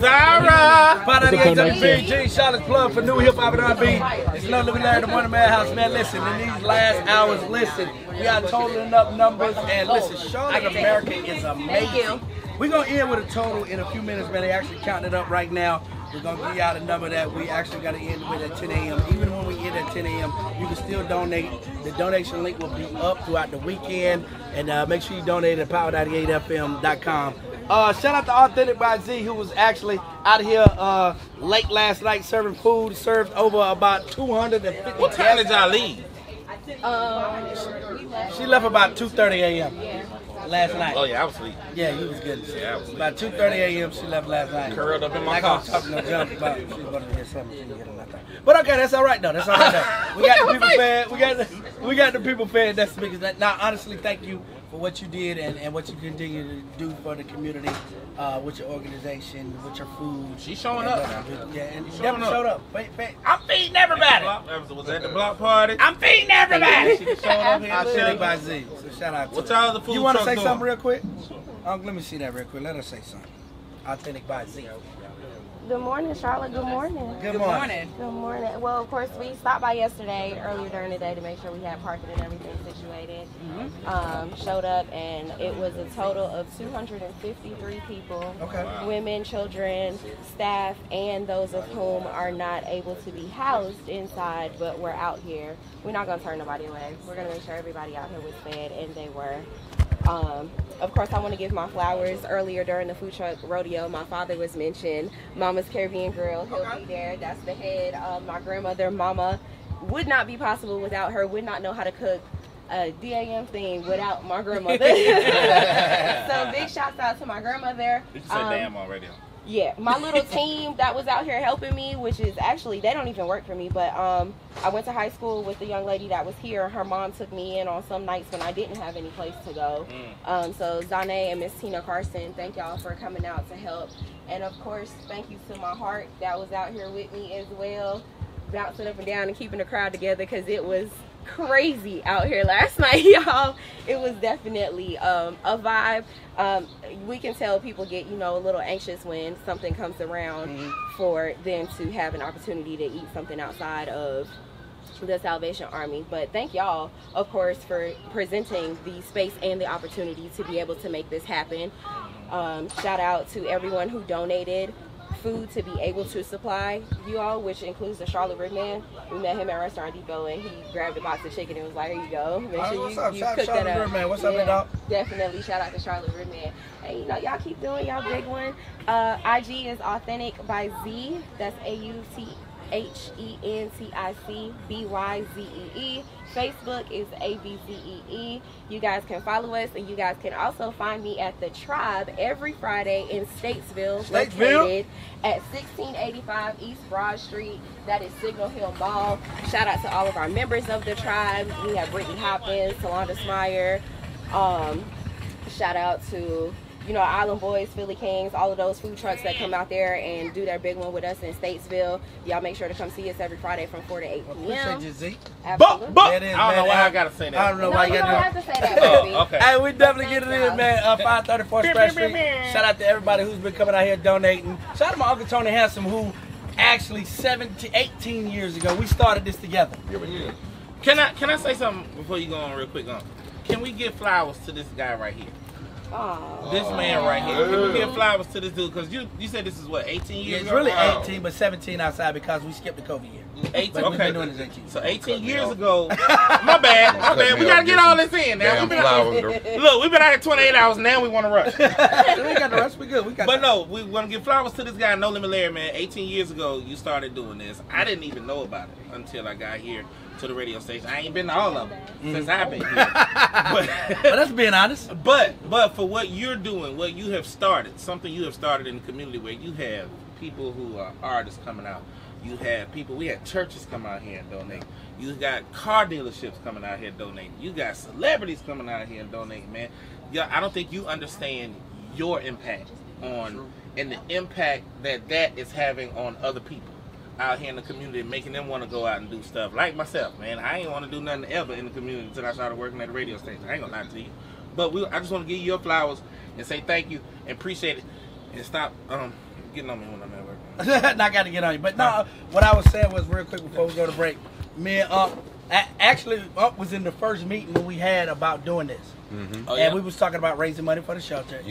Zara. Find out the H Big G, Charlotte's plug for new hip hop and R&B. It's No Limit Larry, the Morning Maddhouse, man. Listen, in these last hours, listen, we are totaling up numbers, and listen, Charlotte America is amazing. We're gonna end with a total in a few minutes, man. They actually counting it up right now. We're gonna give you out a number that we actually gotta end with at 10 a.m. Even when we end at 10 a.m., you can still donate. The donation link will be up throughout the weekend, and uh, make sure you donate at power98fm.com. Uh, shout out to Authentic by Zee, who was actually out here uh, late last night serving food. Served over about 250. What time did y'all leave? Um, She left about 2:30 a.m. last night. Oh yeah, I was asleep. Yeah, you was good. Yeah, I was About 2:30 a.m. she left last night. Curled up in my Like car. I was talking to Jump about she was going to get something. She didn't get nothing. But okay, that's all right though. That's all right though. We got the people fed. We got the, we got the people fed. That's the biggest. Now, honestly, thank you for what you did and, and what you continue to do for the community uh, with your organization, with your food. She showing up. Yeah, and you Showing never up. showed up. Fe- fe- I'm feeding everybody. Was at the block party. I'm feeding everybody. She showing up here. Authentic by Zee. So shout out to What y'all other food You want to say doing? something real quick? Um, let me see that real quick. Let us say something. Authentic by Z. good morning, Charlotte. Good morning. Good morning. Good morning. Well, of course, we stopped by yesterday, earlier during the day, to make sure we had parking and everything situated. Um, showed up, and it was a total of 253 people. Okay. Women, children, staff, and those of whom are not able to be housed inside, but we're out here. We're not going to turn nobody away. We're going to make sure everybody out here was fed, and they were. Um, of course, I want to give my flowers. Earlier during the food truck rodeo, my father was mentioned. Mama's Caribbean Grill, he'll be there. That's the head. Um, my grandmother, Mama, would not be possible without her. Would not know how to cook a DAM thing without my grandmother. so big shouts out to my grandmother. You said Um, damn already. Yeah, my little team that was out here helping me, which is actually they don't even work for me, but um, I went to high school with the young lady that was here. Her mom took me in on some nights when I didn't have any place to go. Um, so Zane and Miss Tina Carson, thank y'all for coming out to help, and of course, thank you to my heart that was out here with me as well, bouncing up and down and keeping the crowd together because it was crazy out here last night, y'all. It was definitely um, a vibe. Um, we can tell people get you know a little anxious when something comes around for them to have an opportunity to eat something outside of the Salvation Army. But thank y'all, of course, for presenting the space and the opportunity to be able to make this happen. Um, shout out to everyone who donated food to be able to supply you all, which includes the Charlotte Ribman. We met him at Restaurant Depot and he grabbed a box of chicken and was like, here you go. Make sure what's you, up? you Shout- cook Charlotte that up. What's up, big dog? Definitely shout out to Charlotte Ribman. And you know, y'all keep doing y'all big one. Uh, IG is authentic by Zee. That's A U T H E N T I C B Y Z E E. Facebook is A B Z E E. You guys can follow us, and you guys can also find me at the Tribe every Friday in Statesville, Statesville? located at 1685 East Broad Street. That is Signal Hill Mall. Shout out to all of our members of the Tribe. We have Brittany Hopkins, Talonda Smyer. Um, shout out to you know Island Boys, Philly Kings, all of those food trucks that come out there and do their big one with us in Statesville. Y'all make sure to come see us every Friday from 4 to 8 p.m. Appreciate you, Zee. Absolutely. That is, I don't know why I gotta say that. I don't know No, why you you gotta to say that, baby. Oh, okay. Hey, we definitely get it in, man. Uh, 534 Express Street. Shout out to everybody who's been coming out here donating. Shout out to my Uncle Tony Handsome, who actually 17, 18 years ago, we started this together. Can I can I say something before you go on real quick? On can we give flowers to this guy right here? Aw. This man right here. Can we give flowers to this dude? Because you you said this is what 18 years It's ago. really Wow. 18, but 17 outside because we skipped the COVID year. 18. But we've Okay. been doing this 18. So 18 years ago. my bad. My Cut bad. We gotta get get all this in now. Damn We've been flowers. Look, we've been out here 28 hours. Now we want to rush. we got the rest. We good. We got. But no, we want to give flowers to this guy, No Limit Larry, man. 18 years ago, you started doing this. I didn't even know about it until I got here to the radio station. I ain't been to all of them since I've been here. But But, let's being honest. but, but for what you're doing, what you have started, something you have started in the community where you have people who are artists coming out. You have people, we had churches come out here and donate. You got car dealerships coming out here donating. You got celebrities coming out here and donating, man. Yeah, I don't think you understand your impact on and the impact that that is having on other people out here in the community, making them want to go out and do stuff. Like myself, man, I ain't want to do nothing ever in the community until I started working at the radio station. I ain't gonna lie to you, but we, I just want to give you your flowers and say thank you and appreciate it, and stop um, getting on me when I'm at work. Not got to get on you. But no, what I was saying was real quick before we go to break. Me and Ump, a- actually, Ump was in the first meeting that we had about doing this. Oh, and yeah? we was talking about raising money for the shelter. And